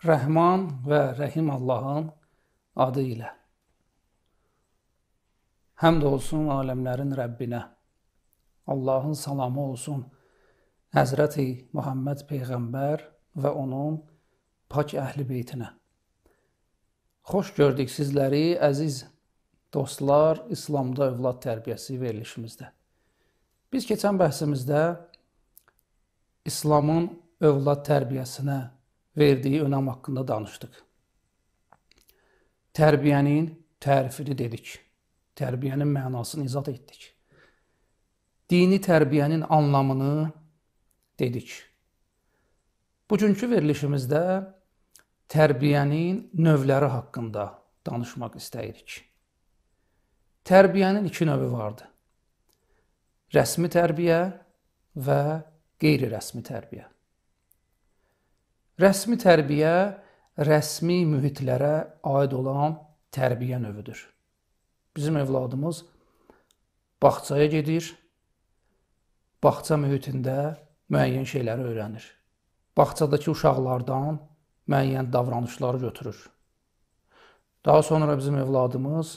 Rəhman və Rəhim Allahın adı ilə. Həmd olsun aləmlərin Rəbbinə. Allahın salamı olsun Həzrəti Muhammed peyğəmbər və onun pak əhli beytinə. Xoş gördük sizləri əziz dostlar İslamda övlad tərbiyəsi verilişimizdə. Biz keçən bəhsimizdə İslamın övlad tərbiyəsinə verdiyi önəm haqqında danışdıq. Tərbiyənin tərifini dedik. Tərbiyənin mənasını izah etdik. Dini tərbiyənin anlamını dedik. Bugünkü verilişimizdə tərbiyənin növləri haqqında danışmaq istəyirik. Tərbiyənin iki növü vardı. Rəsmi tərbiyə və qeyri-rəsmi tərbiyə. Rəsmi tərbiyə rəsmi mühitlərə aid olan tərbiyə növüdür. Bizim övladımız bağçaya gedir, bağça mühitində müəyyən şeyləri öyrənir. Bağçadakı uşaqlardan müəyyən davranışları götürür. Daha sonra bizim övladımız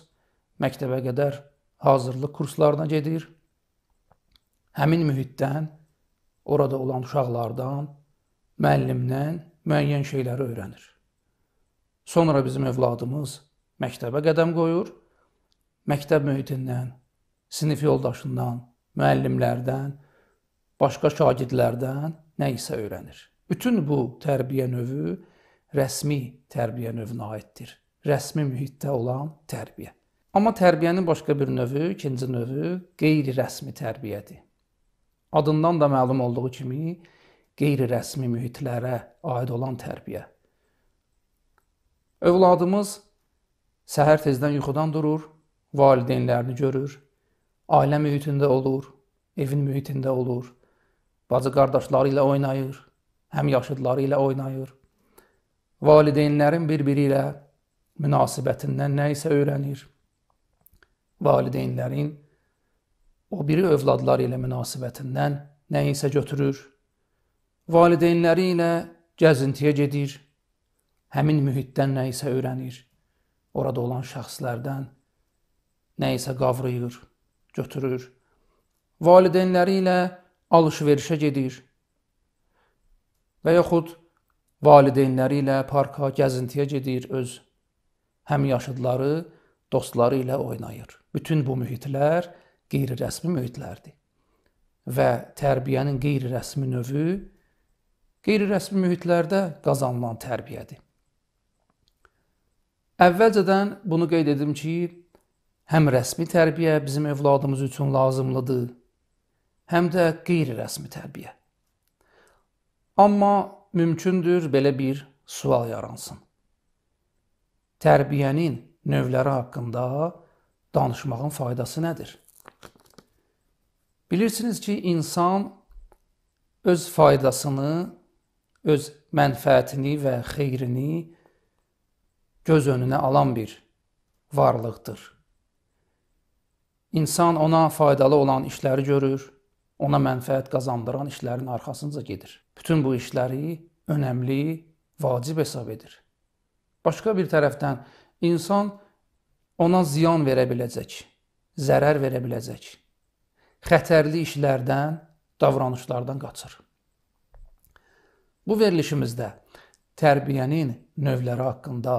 məktəbə qədər hazırlıq kurslarına gedir. Həmin mühitdən, orada olan uşaqlardan, müəllimdən müəyyən şeyləri öyrənir. Sonra bizim övladımız məktəbə qədəm qoyur. Məktəb mühitindən, sinif yoldaşından, müəllimlərdən, başqa şagirdlərdən nə isə öyrənir. Bütün bu tərbiyə növü rəsmi tərbiyə növünə aiddir. Rəsmi mühitdə olan tərbiyə. Amma tərbiyənin başqa bir növü, ikinci növü qeyri-rəsmi tərbiyədir. Adından da məlum olduğu kimi qeyri-rəsmi mühitlərə aid olan tərbiyə. Övladımız səhər tezdən yuxudan durur, valideynlərini görür, ailə mühitində olur, evin mühitində olur, bacı qardaşları ilə oynayır, həm yaşıdları ilə oynayır. Valideynlərin bir-biri ilə münasibətindən nə isə öyrənir. Valideynlərin o biri övladları ilə münasibətindən nə isə götürür valideynləri ilə gəzintiyə gedir, həmin mühitdən nə isə öyrənir, orada olan şəxslərdən nə isə qavrayır, götürür. Valideynləri ilə alış-verişə gedir və yaxud valideynləri ilə parka, gəzintiyə gedir, öz həmyaşıdları, dostları ilə oynayır. Bütün bu mühitlər qeyri-rəsmi mühitlərdir. Və tərbiyənin qeyri-rəsmi növü qeyri-rəsmi mühitlərdə qazanılan tərbiyədir. Əvvəlcədən bunu qeyd edim ki, həm rəsmi tərbiyə bizim övladımız üçün lazımlıdır, həm də qeyri-rəsmi tərbiyə. Amma mümkündür belə bir sual yaransın. Tərbiyənin növləri haqqında danışmağın faydası nədir? Bilirsiniz ki, insan öz faydasını öz mənfəətini və xeyrini göz önünə alan bir varlıqdır. İnsan ona faydalı olan işləri görür, ona mənfəət qazandıran işlərin arxasınca gedir. Bütün bu işləri önəmli, vacib hesab edir. Başqa bir tərəfdən insan ona ziyan verə biləcək, zərər verə biləcək, xətərli işlərdən, davranışlardan qaçır. Bu verilişimizdə tərbiyənin növləri haqqında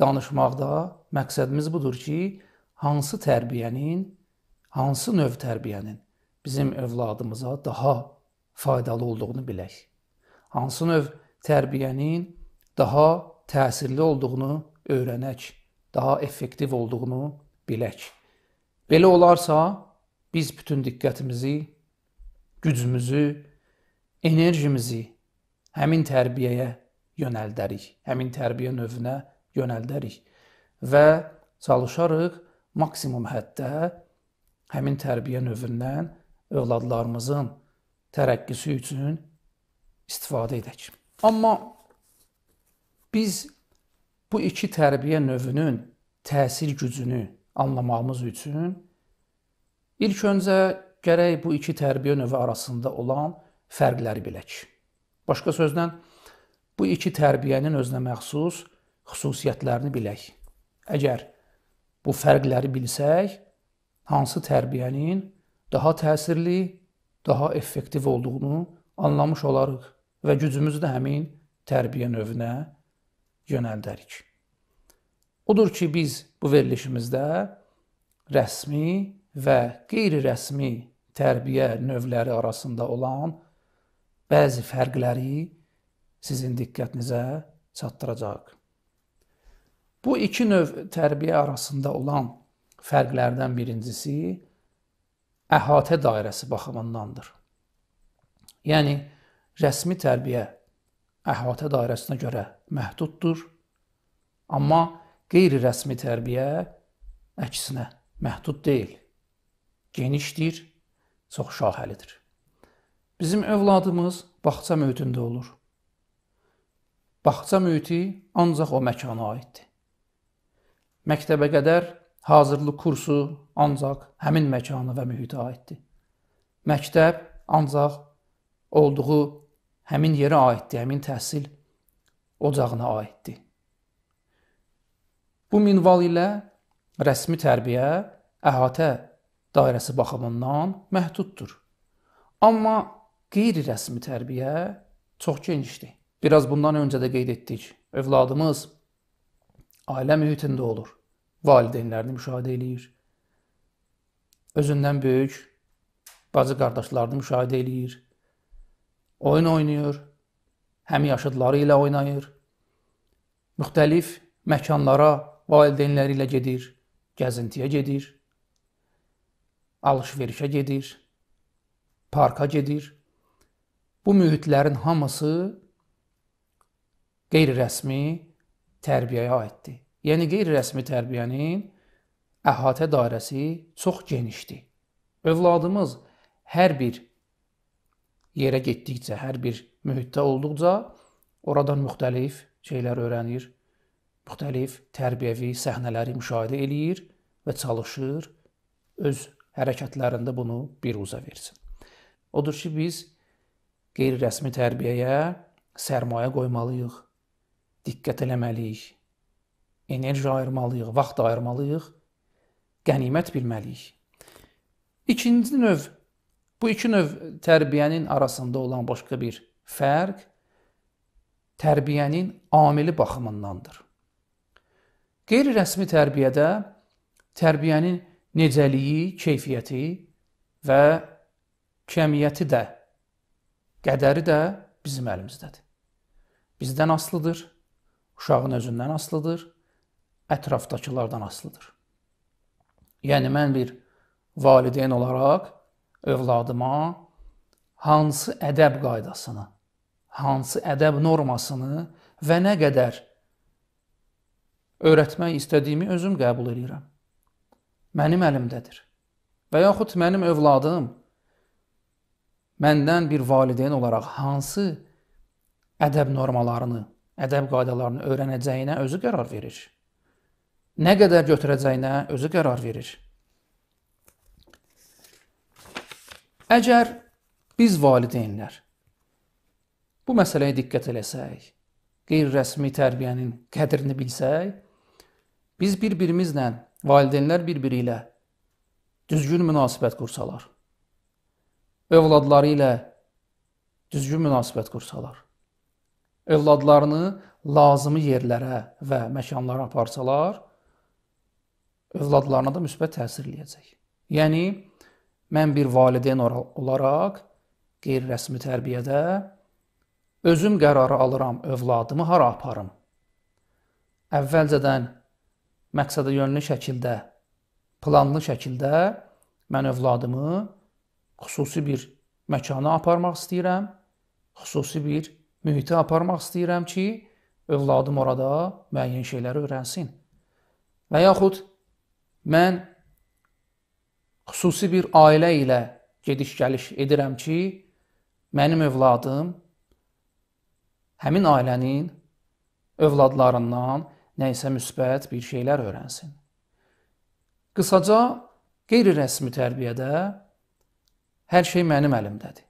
danışmaqda məqsədimiz budur ki, hansı tərbiyənin, hansı növ tərbiyənin bizim övladımıza daha faydalı olduğunu bilək. Hansı növ tərbiyənin daha təsirli olduğunu öyrənək, daha effektiv olduğunu bilək. Belə olarsa, biz bütün diqqətimizi, gücümüzü, enerjimizi həmin tərbiyəyə yönəldərik, həmin tərbiyə növünə yönəldərik və çalışarıq maksimum həddə həmin tərbiyə növündən övladlarımızın tərəqqisi üçün istifadə edək. Amma biz bu iki tərbiyə növünün təsir gücünü anlamağımız üçün ilk öncə gərək bu iki tərbiyə növü arasında olan fərqləri bilək. Başqa sözlə bu iki tərbiyənin özünə məxsus xüsusiyyətlərini bilək. Əgər bu fərqləri bilsək, hansı tərbiyənin daha təsirli, daha effektiv olduğunu anlamış olarıq və gücümüzü də həmin tərbiyə növünə yönəldərik. Odur ki, biz bu verilişimizdə rəsmi və qeyri-rəsmi tərbiyə növləri arasında olan bəzi fərqləri sizin diqqətinizə çatdıracağıq. Bu iki növ tərbiyə arasında olan fərqlərdən birincisi əhatə dairəsi baxımındandır. Yəni rəsmi tərbiyə əhatə dairəsinə görə məhduddur, amma qeyri-rəsmi tərbiyə əksinə məhdud deyil. Genişdir, çox şaxəlidir. Bizim övladımız bağça mühitində olur. Bağça mühiti ancaq o məkana aiddir. Məktəbə qədər hazırlıq kursu ancaq həmin məkana və mühitə aiddir. Məktəb ancaq olduğu həmin yerə aiddir, həmin təhsil ocağına aiddir. Bu minval ilə rəsmi tərbiyə əhatə dairəsi baxımından məhduddur. Amma qeyri-rəsmi tərbiyə çox genişdir. Biraz bundan öncə də qeyd etdik. Övladımız ailə mühitində olur. Valideynlərini müşahidə eləyir. Özündən böyük bacı qardaşlarını müşahidə eləyir. Oyun oynayır. Həm yaşıdları ilə oynayır. Müxtəlif məkanlara valideynləri ilə gedir, gəzintiyə gedir alış-verişə gedir, parka gedir. Bu mühitlərin hamısı qeyri-rəsmi tərbiyəyə aiddir. Yəni qeyri-rəsmi tərbiyənin əhatə dairəsi çox genişdir. Övladımız hər bir yerə getdikcə, hər bir mühitdə olduqca oradan müxtəlif şeylər öyrənir, müxtəlif tərbiyəvi səhnələri müşahidə eləyir və çalışır öz hərəkətlərində bunu biruzə versin. Odur ki, biz qeyri-rəsmi tərbiyəyə sərmayə qoymalıyıq, diqqət eləməliyik, enerji ayırmalıyıq, vaxt ayırmalıyıq, qənimət bilməliyik. İkinci növ bu iki növ tərbiyənin arasında olan başqa bir fərq tərbiyənin amili baxımındandır. Qeyri-rəsmi tərbiyədə tərbiyənin necəliyi, keyfiyyəti və kəmiyyəti də, qədəri də bizim əlimizdədir. Bizdən asılıdır, uşağın özündən asılıdır, ətrafdakılardan asılıdır. Yəni mən bir valideyn olaraq övladıma hansı ədəb qaydasını, hansı ədəb normasını və nə qədər öyrətmək istədiyimi özüm qəbul edirəm mənim əlimdədir. Və yaxud mənim övladım məndən bir valideyn olaraq hansı ədəb normalarını, ədəb qaydalarını öyrənəcəyinə özü qərar verir. Nə qədər götürəcəyinə özü qərar verir. Əgər biz valideynlər bu məsələyə diqqət eləsək, qeyri-rəsmi tərbiyənin qədrini bilsək, biz bir-birimizlə valideynlər bir-biri ilə düzgün münasibət qursalar, övladları ilə düzgün münasibət qursalar, övladlarını lazımi yerlərə və məkanlara aparsalar, övladlarına da müsbət təsir eləyəcək. Yəni mən bir valideyn olaraq qeyri-rəsmi tərbiyədə özüm qərarı alıram övladımı hara aparım. Əvvəlcədən məqsədə yönlü şəkildə, planlı şəkildə mən övladımı xüsusi bir məkana aparmaq istəyirəm, xüsusi bir mühitə aparmaq istəyirəm ki, övladım orada müəyyən şeyləri öyrənsin. Və yaxud mən xüsusi bir ailə ilə gediş-gəliş edirəm ki, mənim övladım həmin ailənin övladlarından nə isə müsbət bir şeylər öyrənsin. Qısaca, qeyri-rəsmi tərbiyədə hər şey mənim əlimdədir.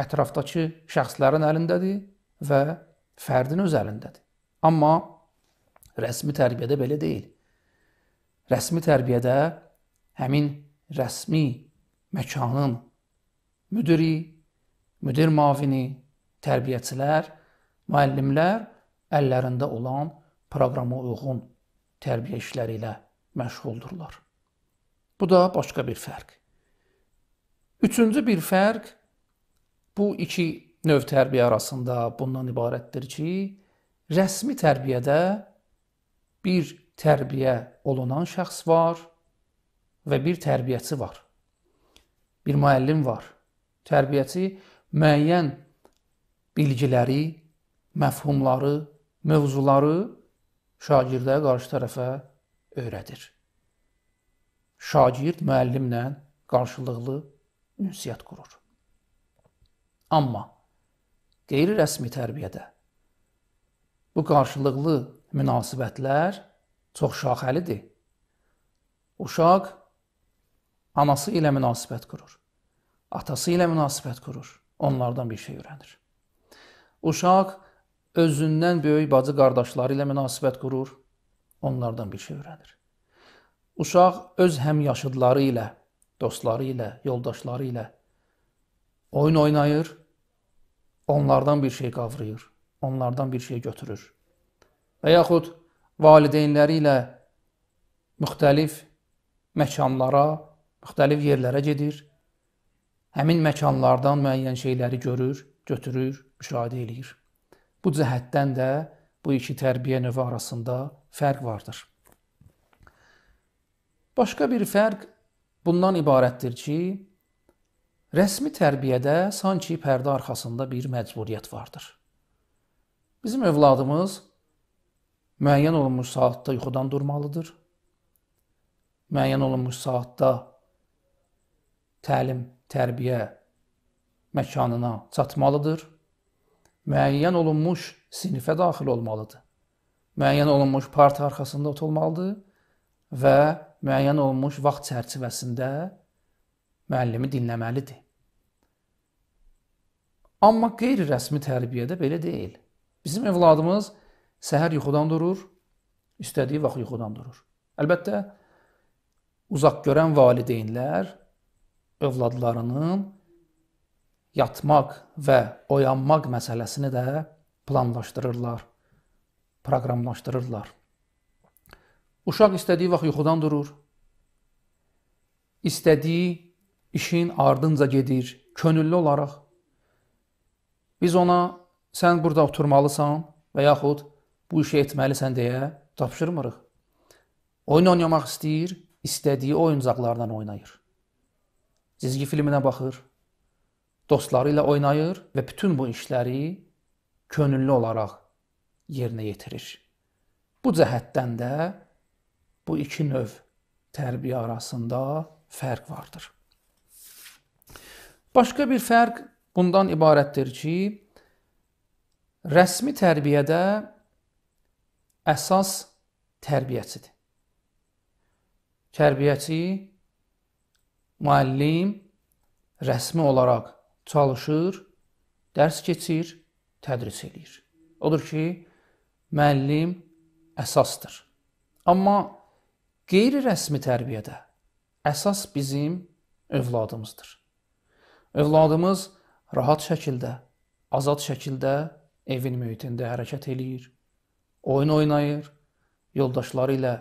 Ətrafdakı şəxslərin əlindədir və fərdin öz əlindədir. Amma rəsmi tərbiyədə belə deyil. Rəsmi tərbiyədə həmin rəsmi məkanın müdiri, müdir mavini, tərbiyəçilər, müəllimlər əllərində olan proqrama uyğun tərbiyə işləri ilə məşğuldurlar. Bu da başqa bir fərq. Üçüncü bir fərq bu iki növ tərbiyə arasında bundan ibarətdir ki, rəsmi tərbiyədə bir tərbiyə olunan şəxs var və bir tərbiyəçi var. Bir müəllim var. Tərbiyəçi müəyyən bilgiləri, məfhumları, mövzuları şagirdə qarşı tərəfə öyrədir. Şagird müəllimlə qarşılıqlı ünsiyyət qurur. Amma qeyri-rəsmi tərbiyədə bu qarşılıqlı münasibətlər çox şaxəlidir. Uşaq anası ilə münasibət qurur. Atası ilə münasibət qurur. Onlardan bir şey öyrənir. Uşaq özündən böyük bacı qardaşları ilə münasibət qurur. Onlardan bir şey öyrənir. Uşaq öz həmyaşıdları ilə, dostları ilə, yoldaşları ilə oyun oynayır. Onlardan bir şey qavrayır. Onlardan bir şey götürür. Və yaxud valideynləri ilə müxtəlif məkanlara, müxtəlif yerlərə gedir. Həmin məkanlardan müəyyən şeyləri görür, götürür, müşahidə eləyir. Bu cəhətdən də bu iki tərbiyə növü arasında fərq vardır. Başqa bir fərq bundan ibarətdir ki, rəsmi tərbiyədə sanki pərdə arxasında bir məcburiyyət vardır. Bizim övladımız müəyyən olunmuş saatda yuxudan durmalıdır. Müəyyən olunmuş saatda təlim, tərbiyə məkanına çatmalıdır. Müəyyən olunmuş sinifə daxil olmalıdır. Müəyyən olunmuş parta arxasında oturmalıdır və müəyyən olunmuş vaxt çərçivəsində müəllimi dinləməlidir. Amma qeyri-rəsmi tərbiyədə belə deyil. Bizim övladımız Səhər yuxudan durur, istədiyi vaxt yuxudan durur. Əlbəttə, uzaq görən valideynlər övladlarının yatmaq və oyanmaq məsələsini də planlaşdırırlar, proqramlaşdırırlar. Uşaq istədiyi vaxt yuxudan durur. İstədiyi işin ardınca gedir, könüllü olaraq. Biz ona sən burada oturmalısan və yaxud bu işi etməlisən deyə tapşırmırıq. Oyun oynamaq istəyir, istədiyi oyuncaqlarla oynayır. Cizgi filminə baxır, dostları ilə oynayır və bütün bu işləri könüllü olaraq yerinə yetirir. Bu cəhətdən də bu iki növ tərbiyə arasında fərq vardır. Başqa bir fərq bundan ibarətdir ki, rəsmi tərbiyədə əsas tərbiyəçidir. Tərbiyəçi, müəllim rəsmi olaraq çalışır, dərs keçir, tədris eləyir. Odur ki, müəllim əsasdır. Amma qeyri-rəsmi tərbiyədə əsas bizim övladımızdır. Övladımız rahat şəkildə, azad şəkildə evin mühitində hərəkət eləyir oyun oynayır, yoldaşları ilə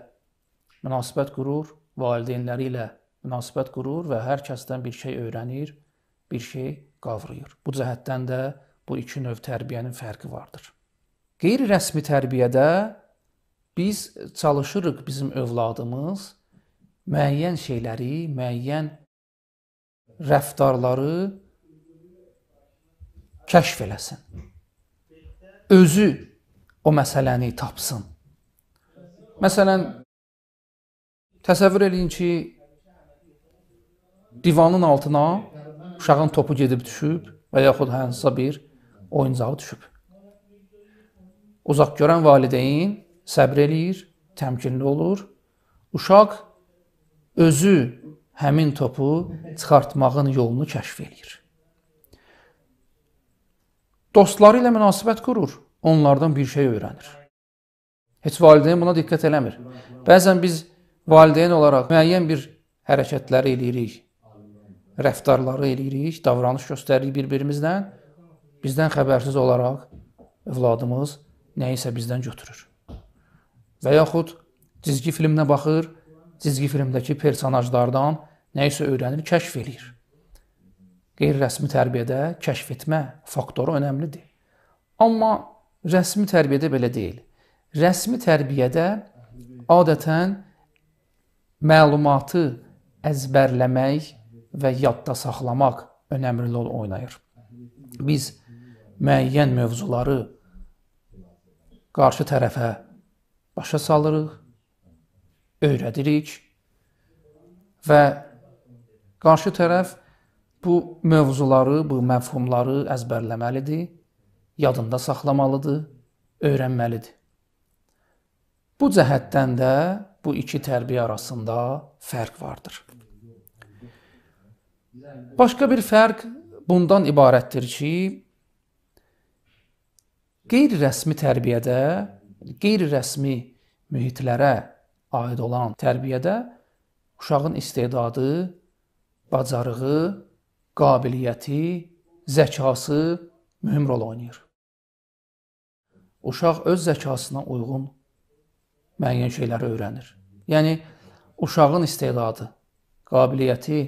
münasibət qurur, valideynləri ilə münasibət qurur və hər kəsdən bir şey öyrənir, bir şey qavrayır. Bu cəhətdən də bu iki növ tərbiyənin fərqi vardır. Qeyri-rəsmi tərbiyədə biz çalışırıq bizim övladımız müəyyən şeyləri, müəyyən rəftarları kəşf eləsin. Özü o məsələni tapsın. Məsələn, təsəvvür eləyin ki, divanın altına uşağın topu gedib düşüb və yaxud hansısa bir oyuncağı düşüb. Uzaq görən valideyn səbr eləyir, təmkinli olur. Uşaq özü həmin topu çıxartmağın yolunu kəşf eləyir. Dostları ilə münasibət qurur. onlardan bir şey öyrənir. Heç valideyn buna diqqət eləmir. Bəzən biz valideyn olaraq müəyyən bir hərəkətləri eləyirik, rəftarları eləyirik, davranış göstəririk bir-birimizlə. Bizdən xəbərsiz olaraq övladımız nəyisə bizdən götürür. Və yaxud cizgi filminə baxır, cizgi filmdəki personajlardan nəyisə öyrənir, kəşf eləyir. Qeyri-rəsmi tərbiyədə kəşf etmə faktoru önəmlidir. Amma rəsmi tərbiyədə belə deyil. Rəsmi tərbiyədə adətən məlumatı əzbərləmək və yadda saxlamaq önəmli rol oynayır. Biz müəyyən mövzuları qarşı tərəfə başa salırıq, öyrədirik və qarşı tərəf bu mövzuları, bu məfhumları əzbərləməlidir, yadında saxlamalıdır, öyrənməlidir. Bu cəhətdən də bu iki tərbiyə arasında fərq vardır. Başqa bir fərq bundan ibarətdir ki, qeyri-rəsmi tərbiyədə, qeyri-rəsmi mühitlərə aid olan tərbiyədə uşağın istedadı, bacarığı, qabiliyyəti, zəkası mühüm rol oynayır. Uşaq öz zəkasına uyğun müəyyən şeyləri öyrənir. Yəni uşağın istedadı, qabiliyyəti,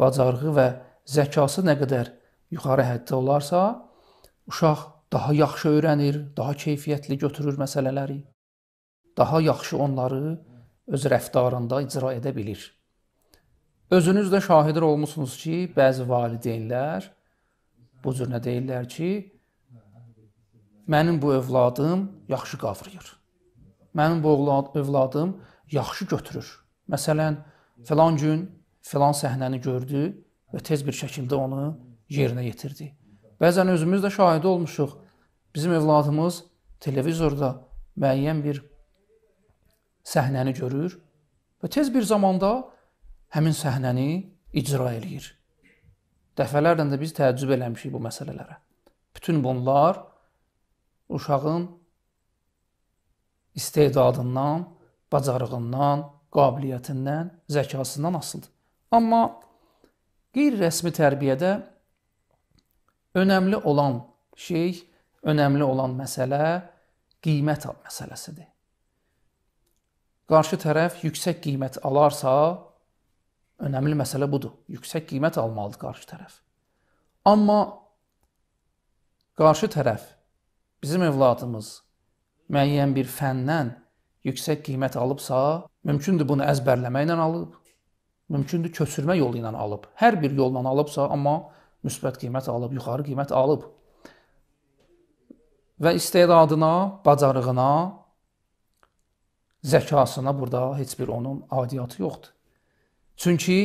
bacarığı və zəkası nə qədər yuxarı həddə olarsa, uşaq daha yaxşı öyrənir, daha keyfiyyətli götürür məsələləri, daha yaxşı onları öz rəftarında icra edə bilir. Özünüz də şahidlər olmusunuz ki, bəzi valideynlər bu cür nə deyirlər ki, mənim bu övladım yaxşı qavrayır mənim bu övladım yaxşı götürür. Məsələn, filan gün filan səhnəni gördü və tez bir şəkildə onu yerinə yetirdi. Bəzən özümüz də şahid olmuşuq. Bizim övladımız televizorda müəyyən bir səhnəni görür və tez bir zamanda həmin səhnəni icra eləyir. Dəfələrlə də biz təəccüb eləmişik bu məsələlərə. Bütün bunlar uşağın istedadından, bacarığından, qabiliyyətindən, zəkasından asılıdır. Amma qeyri-rəsmi tərbiyədə önəmli olan şey, önəmli olan məsələ qiymət məsələsidir. Qarşı tərəf yüksək qiymət alarsa, önəmli məsələ budur. Yüksək qiymət almalıdır qarşı tərəf. Amma qarşı tərəf bizim övladımız müəyyən bir fəndən yüksək qiymət alıbsa, mümkündür bunu əzbərləməklə alıb, mümkündür köçürmə yolu ilə alıb. Hər bir yolla alıbsa, amma müsbət qiymət alıb, yuxarı qiymət alıb. Və istedadına, bacarığına, zəkasına burada heç bir onun adiyyatı yoxdur. Çünki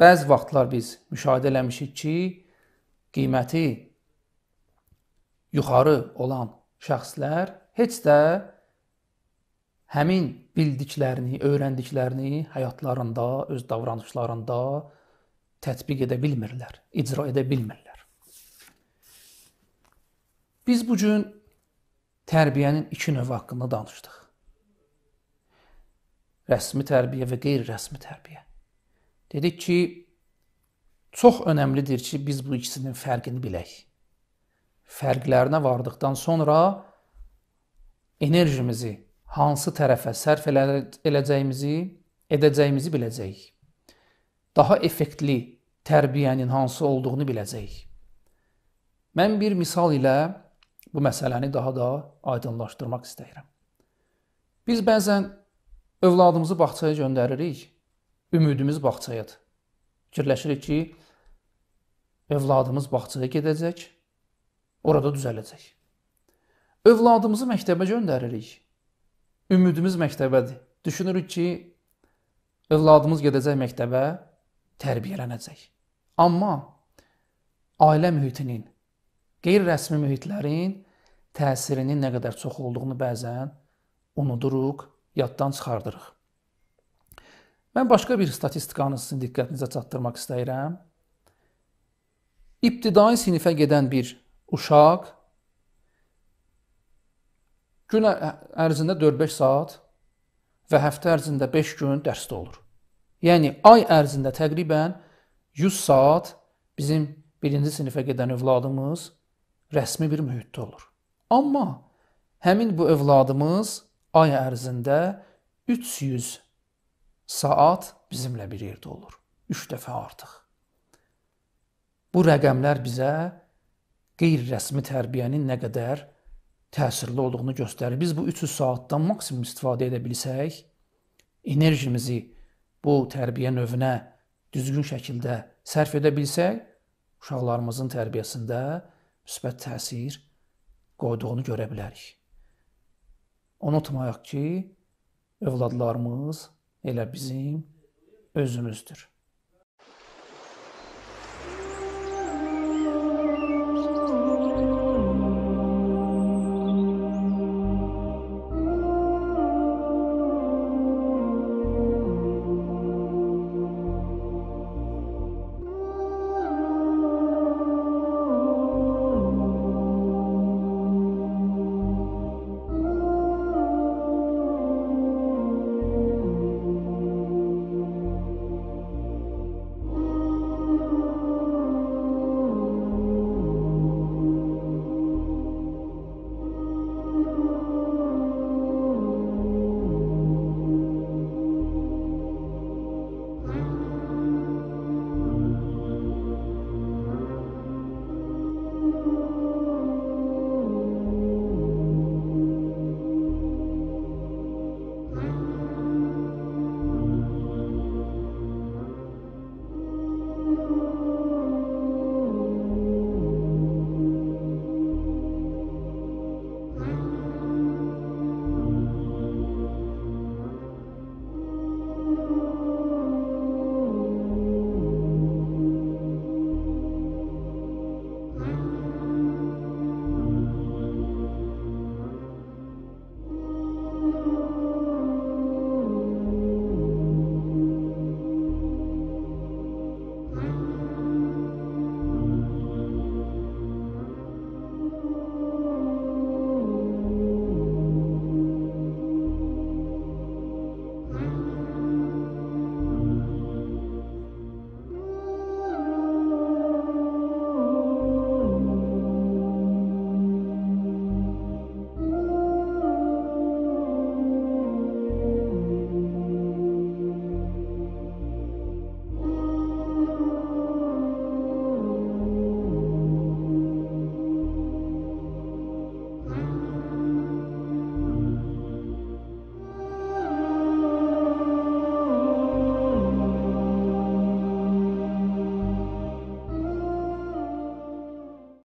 bəzi vaxtlar biz müşahidə eləmişik ki, qiyməti yuxarı olan şəxslər heç də həmin bildiklərini, öyrəndiklərini həyatlarında, öz davranışlarında tətbiq edə bilmirlər, icra edə bilmirlər. Biz bu gün tərbiyənin iki növü haqqında danışdıq. Rəsmi tərbiyə və qeyri-rəsmi tərbiyə. Dedik ki, çox önəmlidir ki, biz bu ikisinin fərqini bilək fərqlərinə vardıqdan sonra enerjimizi hansı tərəfə sərf edəcəyimizi, edəcəyimizi biləcəyik. Daha effektli tərbiyənin hansı olduğunu biləcəyik. Mən bir misal ilə bu məsələni daha da aydınlaşdırmaq istəyirəm. Biz bəzən övladımızı bağçaya göndəririk. Ümidimiz bağçayadır. Fikirləşirik ki, övladımız bağçaya gedəcək, orada düzələcək. Övladımızı məktəbə göndəririk. Ümidimiz məktəbədir. Düşünürük ki, övladımız gedəcək məktəbə, tərbiyələnəcək. Amma ailə mühitinin, qeyri-rəsmi mühitlərin təsirinin nə qədər çox olduğunu bəzən unuduruq, yaddan çıxardırıq. Mən başqa bir statistikanı sizin diqqətinizə çatdırmaq istəyirəm. İbtidai sinifə gedən bir uşaq gün ərzində 4-5 saat və həftə ərzində 5 gün dərsdə olur. Yəni ay ərzində təqribən 100 saat bizim 1-ci sinifə gedən övladımız rəsmi bir mühitdə olur. Amma həmin bu övladımız ay ərzində 300 saat bizimlə bir yerdə olur. 3 dəfə artıq. Bu rəqəmlər bizə qeyri-rəsmi tərbiyənin nə qədər təsirli olduğunu göstərir. Biz bu 300 saatdan maksimum istifadə edə bilsək, enerjimizi bu tərbiyə növünə düzgün şəkildə sərf edə bilsək, uşaqlarımızın tərbiyəsində müsbət təsir qoyduğunu görə bilərik. Unutmayaq ki, övladlarımız elə bizim özümüzdür.